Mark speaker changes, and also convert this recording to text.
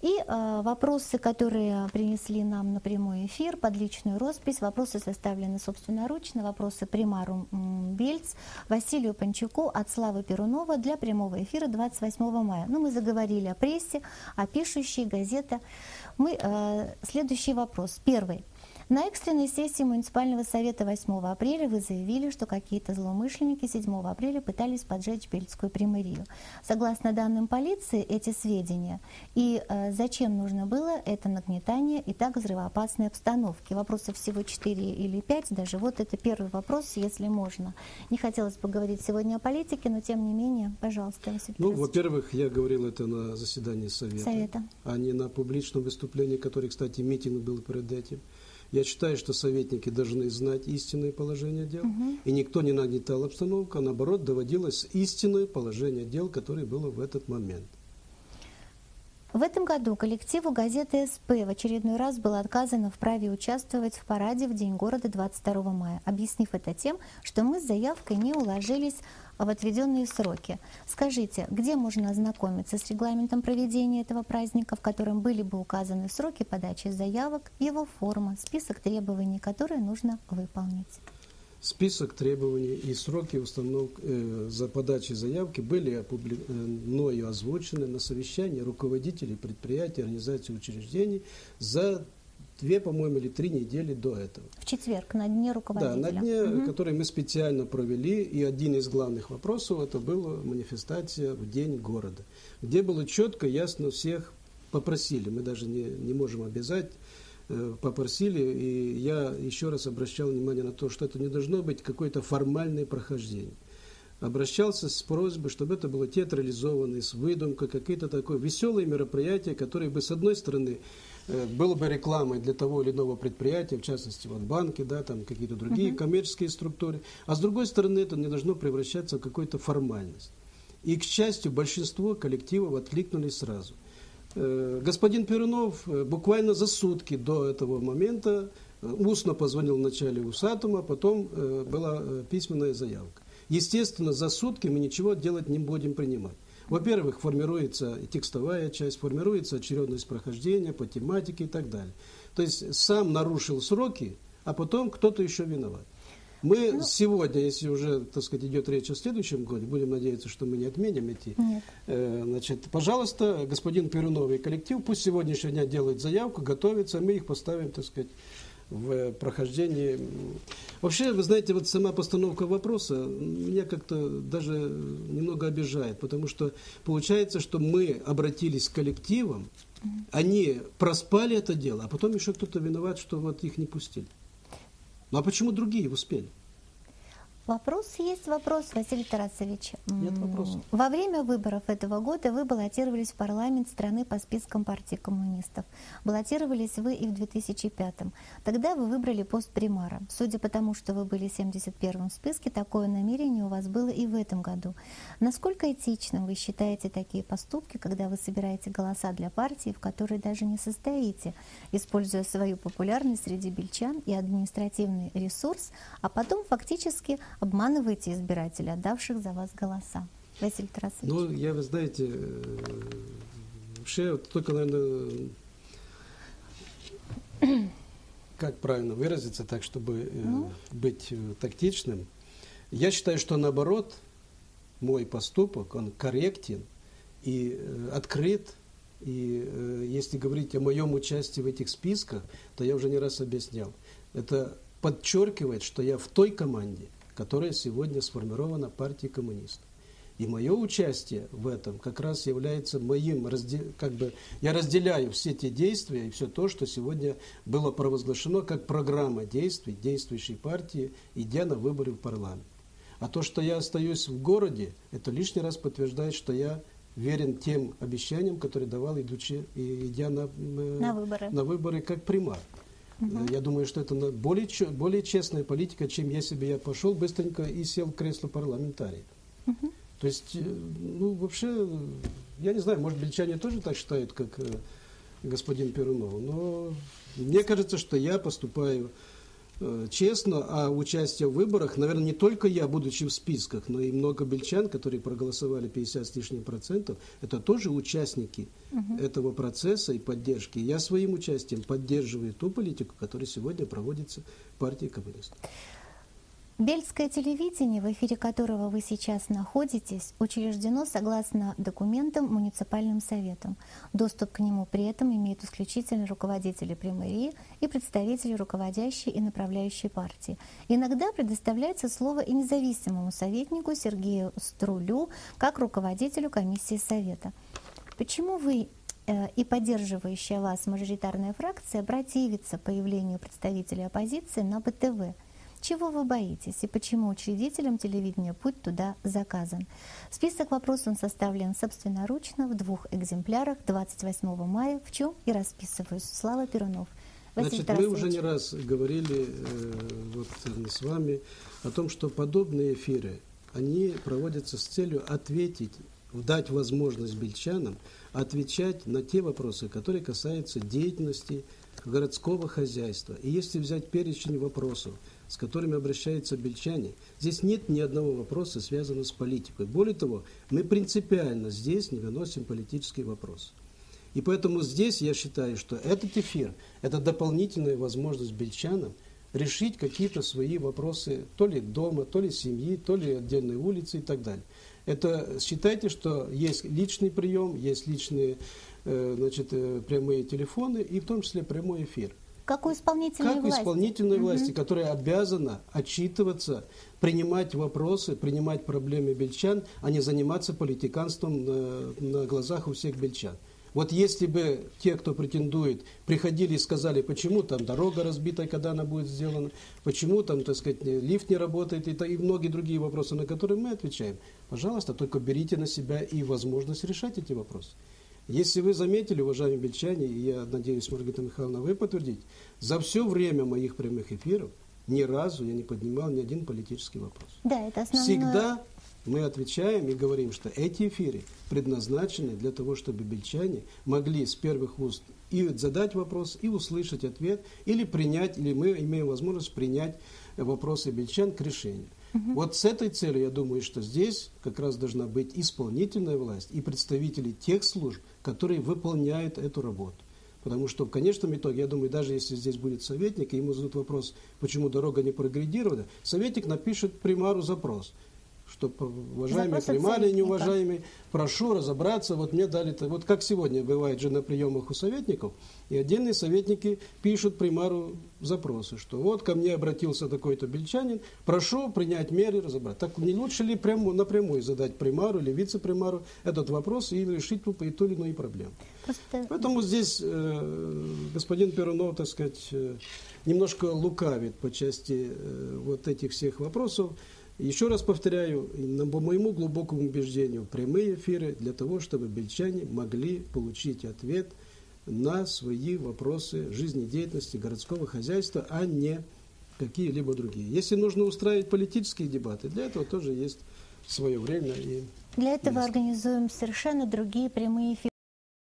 Speaker 1: И э, вопросы, которые принесли нам на прямой эфир под личную роспись, вопросы составлены собственноручно, вопросы примару Бельц, Василию Панчуку от Славы Перунова для прямого эфира 28 мая. Ну, мы заговорили о прессе, о пишущей, газета. Мы, э, следующий вопрос. Первый. На экстренной сессии муниципального совета 8 апреля вы заявили, что какие-то злоумышленники 7 апреля пытались поджечь Бельскую примарию. Согласно данным полиции, эти сведения и э, зачем нужно было это нагнетание и так взрывоопасной обстановки? Вопросов всего 4 или 5 даже. Вот это первый вопрос, если можно. Не хотелось бы говорить сегодня о политике, но тем не менее, пожалуйста,
Speaker 2: Василий Ну, во-первых, я говорил это на заседании совета, совета, а не на публичном выступлении, который, кстати, митинг был перед этим. Я считаю, что советники должны знать истинное положение дел, угу. и никто не нагнетал обстановку, а наоборот доводилось истинное положение дел, которое было в этот момент.
Speaker 1: В этом году коллективу газеты СП в очередной раз было отказано в праве участвовать в параде в День города 22 мая, объяснив это тем, что мы с заявкой не уложились в отведенные сроки. Скажите, где можно ознакомиться с регламентом проведения этого праздника, в котором были бы указаны сроки подачи заявок, его форма, список требований, которые нужно выполнить?
Speaker 2: Список требований и сроки установки э, за подачей заявки были опубли... Э, мною озвучены на совещании руководителей предприятий, организаций, учреждений за две, по-моему, или три недели до этого.
Speaker 1: В четверг, на дне руководителя.
Speaker 2: Да, на дне, угу. который мы специально провели, и один из главных вопросов это была манифестация в День города, где было четко, ясно всех попросили, мы даже не, не можем обязать, попросили, и я еще раз обращал внимание на то, что это не должно быть какое-то формальное прохождение обращался с просьбой, чтобы это было театрализовано, с выдумкой, какие-то такое веселые мероприятия, которые бы, с одной стороны, Э, было бы рекламой для того или иного предприятия, в частности, вот банки, да, там какие-то другие uh -huh. коммерческие структуры. А с другой стороны, это не должно превращаться в какую-то формальность. И, к счастью, большинство коллективов откликнулись сразу. Э, господин Перунов э, буквально за сутки до этого момента устно позвонил вначале Усатума, потом была письменная заявка. Естественно, за сутки мы ничего делать не будем принимать. Во-первых, формируется текстовая часть, формируется очередность прохождения по тематике и так далее. То есть сам нарушил сроки, а потом кто-то еще виноват. Мы ну, сегодня, если уже, так сказать, идет речь о следующем годе, будем надеяться, что мы не отменим эти. Нет. Э, значит, пожалуйста, господин Перунов и коллектив, пусть сегодняшнего дня делают заявку, готовится, мы их поставим, так сказать, в прохождении. Вообще, вы знаете, вот сама постановка вопроса меня как-то даже немного обижает, потому что получается, что мы обратились к коллективам, они проспали это дело, а потом еще кто-то виноват, что вот их не пустили. Ну а почему другие успели?
Speaker 1: Вопрос есть вопрос, Василий Тарасович.
Speaker 2: Нет вопроса.
Speaker 1: Во время выборов этого года вы баллотировались в парламент страны по спискам партии коммунистов. Баллотировались вы и в 2005-м. Тогда вы выбрали пост примара. Судя по тому, что вы были 71-м в списке, такое намерение у вас было и в этом году. Насколько этичным вы считаете такие поступки, когда вы собираете голоса для партии, в которой даже не состоите, используя свою популярность среди бельчан и административный ресурс, а потом фактически обманываете избирателей, отдавших за вас голоса. Василий Тарасович.
Speaker 2: Ну, я, вы знаете, э, вообще только, наверное, как правильно выразиться, так, чтобы э, ну? быть э, тактичным. Я считаю, что наоборот, мой поступок, он корректен и открыт. И если говорить о моем участии в этих списках, то я уже не раз объяснял. Это подчеркивает, что я в той команде, которая сегодня сформирована партией коммунистов. И мое участие в этом как раз является моим, как бы, я разделяю все те действия и все то, что сегодня было провозглашено как программа действий действующей партии, идя на выборы в парламент. А то, что я остаюсь в городе, это лишний раз подтверждает, что я верен тем обещаниям, которые давал, идучи, идя на,
Speaker 1: э, на, выборы.
Speaker 2: на выборы как примар. Угу. Я думаю, что это более, более честная политика, чем если бы я пошел быстренько и сел в кресло парламентария. Угу. То есть, э, ну, вообще, я не знаю, может, бельчане тоже так считают, как э, господин Перунов, но мне кажется, что я поступаю э, честно, а участие в выборах, наверное, не только я, будучи в списках, но и много бельчан, которые проголосовали 50 с лишним процентов, это тоже участники угу. этого процесса и поддержки. Я своим участием поддерживаю ту политику, которая сегодня проводится партией коммунистов.
Speaker 1: Бельское телевидение, в эфире которого вы сейчас находитесь, учреждено согласно документам муниципальным советом. Доступ к нему при этом имеют исключительно руководители примарии и представители руководящей и направляющей партии. Иногда предоставляется слово и независимому советнику Сергею Струлю как руководителю комиссии совета. Почему вы э, и поддерживающая вас мажоритарная фракция противится появлению представителей оппозиции на БТВ – чего вы боитесь и почему учредителям телевидения путь туда заказан? Список вопросов составлен собственноручно в двух экземплярах 28 мая, в чем и расписываюсь. Слава Перунов.
Speaker 2: Василий Значит, мы уже не раз говорили э, вот, с вами о том, что подобные эфиры, они проводятся с целью ответить, дать возможность бельчанам отвечать на те вопросы, которые касаются деятельности городского хозяйства. И если взять перечень вопросов, с которыми обращаются бельчане, здесь нет ни одного вопроса, связанного с политикой. Более того, мы принципиально здесь не выносим политический вопрос. И поэтому здесь я считаю, что этот эфир – это дополнительная возможность бельчанам решить какие-то свои вопросы то ли дома, то ли семьи, то ли отдельной улицы и так далее. Это считайте, что есть личный прием, есть личные э, значит, э, прямые телефоны и в том числе прямой эфир.
Speaker 1: Как у исполнительной
Speaker 2: как
Speaker 1: власти.
Speaker 2: Как у исполнительной угу. власти, которая обязана отчитываться, принимать вопросы, принимать проблемы бельчан, а не заниматься политиканством на, на глазах у всех бельчан. Вот если бы те, кто претендует, приходили и сказали, почему там дорога разбита, когда она будет сделана, почему там, так сказать, лифт не работает и, и многие другие вопросы, на которые мы отвечаем, пожалуйста, только берите на себя и возможность решать эти вопросы. Если вы заметили, уважаемые бельчане, и я надеюсь, Маргарита Михайловна, вы подтвердите, за все время моих прямых эфиров ни разу я не поднимал ни один политический вопрос.
Speaker 1: Да, это основное...
Speaker 2: Всегда мы отвечаем и говорим, что эти эфиры предназначены для того, чтобы бельчане могли с первых уст и задать вопрос, и услышать ответ, или принять, или мы имеем возможность принять вопросы бельчан к решению. Угу. Вот с этой целью, я думаю, что здесь как раз должна быть исполнительная власть и представители тех служб, которые выполняют эту работу. Потому что в конечном итоге, я думаю, даже если здесь будет советник, и ему зададут вопрос, почему дорога не прогредирована, советник напишет примару запрос что, уважаемые примарии, неуважаемые, прошу разобраться, вот мне дали, вот как сегодня бывает же на приемах у советников, и отдельные советники пишут примару запросы, что вот ко мне обратился такой-то бельчанин, прошу принять меры, разобрать. Так не лучше ли прямо, напрямую задать примару или вице-примару этот вопрос и решить ту, ту или иную проблему? Просто... Поэтому здесь э, господин Перунов, так сказать, э, немножко лукавит по части э, вот этих всех вопросов. Еще раз повторяю, по моему глубокому убеждению, прямые эфиры для того, чтобы бельчане могли получить ответ на свои вопросы жизнедеятельности городского хозяйства, а не какие-либо другие. Если нужно устраивать политические дебаты, для этого тоже есть свое время и
Speaker 1: Для этого место. организуем совершенно другие прямые эфиры.